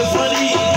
Everybody.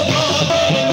Oh, oh, oh, oh.